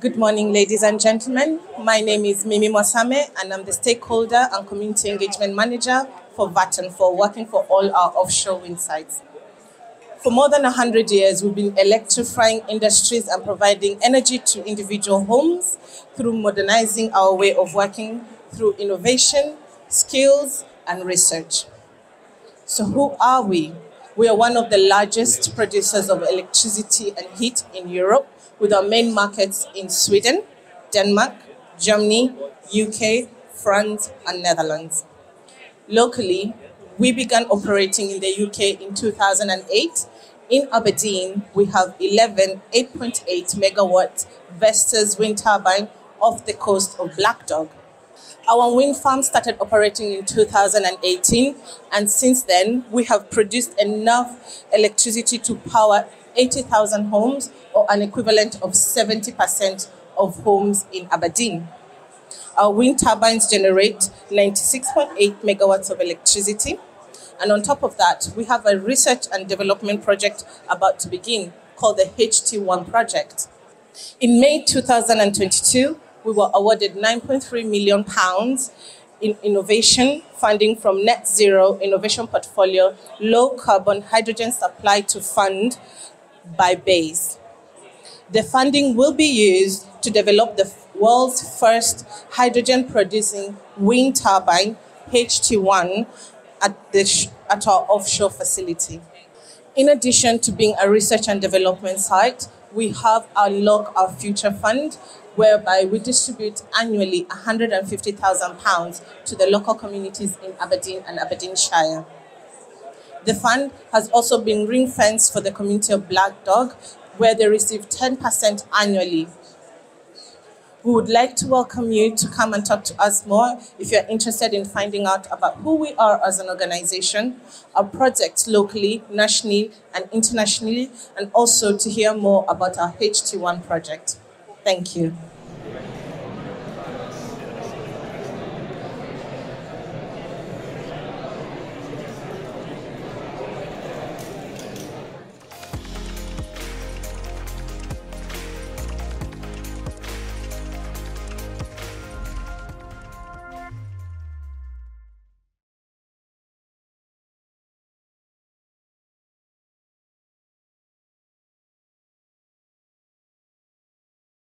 Good morning, ladies and gentlemen. My name is Mimi Mwasame, and I'm the Stakeholder and Community Engagement Manager for Vattenfall, working for all our offshore wind sites. For more than 100 years, we've been electrifying industries and providing energy to individual homes through modernizing our way of working through innovation, skills, and research. So, who are we? We are one of the largest producers of electricity and heat in Europe, with our main markets in Sweden, Denmark, Germany, UK, France, and Netherlands. Locally, we began operating in the UK in 2008. In Aberdeen, we have 11 8.8 megawatt Vestas wind turbine off the coast of Black Dog. Our wind farm started operating in 2018, and since then, we have produced enough electricity to power 80,000 homes, or an equivalent of 70% of homes in Aberdeen. Our wind turbines generate 96.8 megawatts of electricity. And on top of that, we have a research and development project about to begin called the HT1 project. In May 2022, we were awarded 9.3 million pounds in innovation funding from Net Zero Innovation Portfolio Low Carbon Hydrogen Supply to Fund by BEIS. The funding will be used to develop the world's first hydrogen producing wind turbine, HT1, at, the, at our offshore facility. In addition to being a research and development site, we have our Lock Our Future Fund, whereby we distribute annually £150,000 to the local communities in Aberdeen and Aberdeenshire. The fund has also been ring fenced for the community of Black Dog, where they receive 10% annually. We would like to welcome you to come and talk to us more if you're interested in finding out about who we are as an organization, our projects locally, nationally, and internationally, and also to hear more about our HT1 project. Thank you.